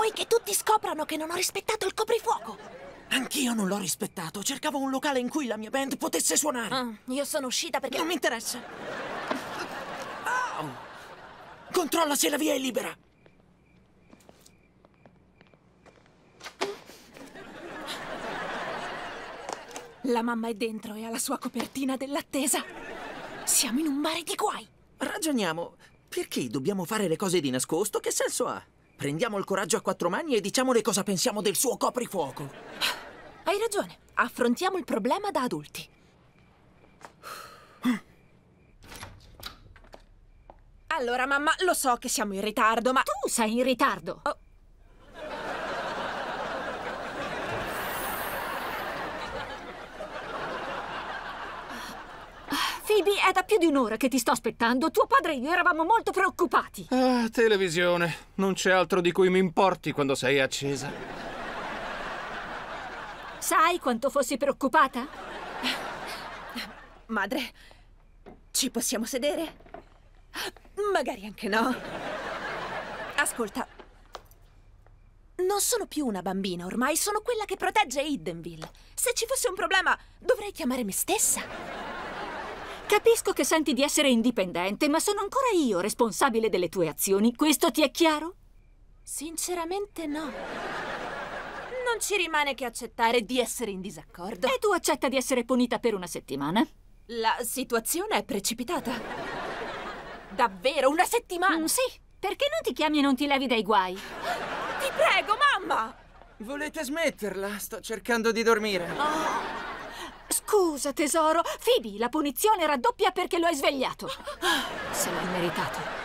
Vuoi che tutti scoprano che non ho rispettato il coprifuoco? Anch'io non l'ho rispettato. Cercavo un locale in cui la mia band potesse suonare. Ah, io sono uscita perché... Non mi interessa. Au. Controlla se la via è libera. La mamma è dentro e ha la sua copertina dell'attesa. Siamo in un mare di guai. Ragioniamo. Perché dobbiamo fare le cose di nascosto? Che senso ha? Prendiamo il coraggio a quattro mani e diciamole cosa pensiamo del suo coprifuoco. Hai ragione. Affrontiamo il problema da adulti. Allora, mamma, lo so che siamo in ritardo, ma... Tu sei in ritardo. Oh. Phoebe, è da più di un'ora che ti sto aspettando. Tuo padre e io eravamo molto preoccupati. Ah, televisione. Non c'è altro di cui mi importi quando sei accesa. Sai quanto fossi preoccupata? Madre, ci possiamo sedere? Magari anche no. Ascolta, non sono più una bambina ormai, sono quella che protegge Hiddenville. Se ci fosse un problema, dovrei chiamare me stessa. Capisco che senti di essere indipendente, ma sono ancora io responsabile delle tue azioni. Questo ti è chiaro? Sinceramente no. Non ci rimane che accettare di essere in disaccordo. E tu accetta di essere punita per una settimana? La situazione è precipitata. Davvero, una settimana? Mm, sì. Perché non ti chiami e non ti levi dai guai? Ti prego, mamma! Volete smetterla? Sto cercando di dormire. Oh. Scusa, tesoro. Phoebe, la punizione raddoppia perché lo hai svegliato. Se l'hai meritato.